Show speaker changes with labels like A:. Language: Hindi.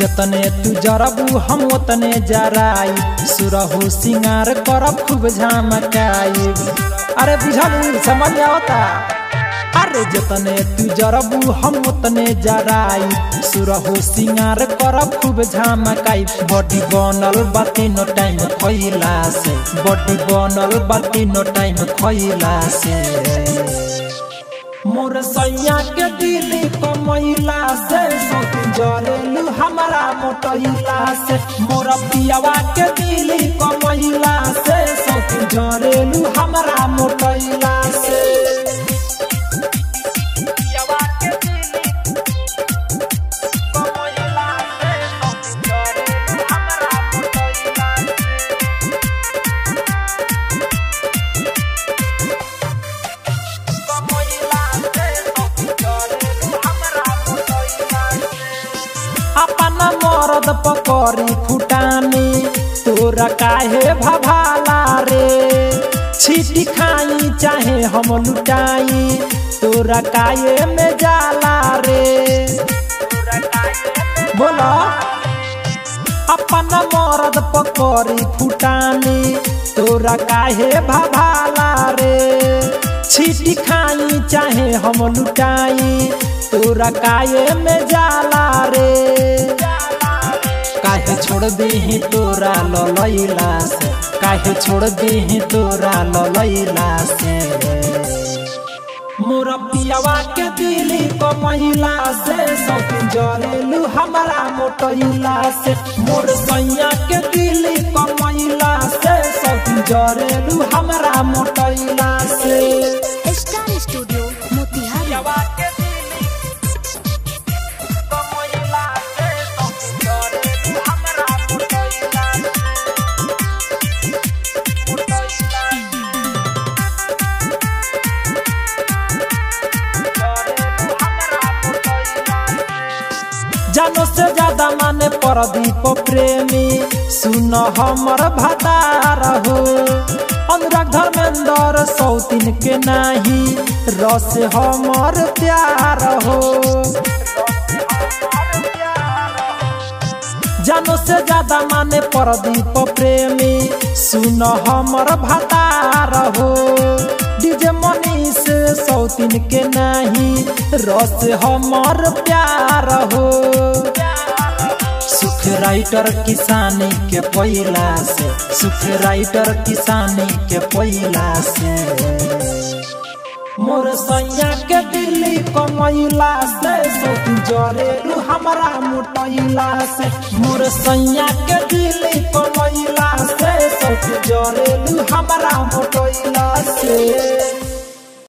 A: जतने तू जरबू, हम ओतने जराई। सुरहु सिंगार करब, खूब झमकाई। अरे बुझल, समझ आवता अरे जतने तू जरबू, हम ओतने जराई। सुरहु सिंगार करब, खूब झमकाई। बॉडी बनल बाती नो टाइम खइला से। बॉडी बनल बाती नो टाइम खइला से। मोर सैया के दिली कमैला से। जरेलू हमारा मोटैला से। मोर पियावा के दिली। मरद पकड़ी फुटानी, तोरा काहे भभाला रे? छीटी खाई, चाहे हम लुटाई, तोरा काहे में जाला रे? बोलो। अपना मरद पकड़ी फुटानी, तोरा काहे भभाला रे? छीटी खाई, चाहे हम लुटाई, तोरा काये में जाला रे? काहे छोड़ दीही तोरा ललैला से? काहे छोड़ दीही तोरा ललैला से? मोर पियावा के दिली को महिला से सौती जरेलू हमारा मोटैला से। मोर सैया के दिली को महिला से सौती जरेलू हमारा मोटैला से।
B: Star studio Motihari.
A: परदीप प्रेमी, सुन हमर भतार हो अनुराग धर्मेंद्र सौतीन के नाही, रस हमर प्यार हो। जानो से ज़्यादा माने परदीप प्रेमी, सुन हमर भतार हो डीजे मनीष सौतीन के नहीं, रस हमर प्यार हो। राइटर किसानी के पैला से, सुख राइटर किसानी के पैला से। मोर सैया के दिल्ली कमैला से सौती जरेलू हमारा मोटैला से। मोर सैया के दिल्ली कमैला से सौती जरेलू हमारा मोटैला से।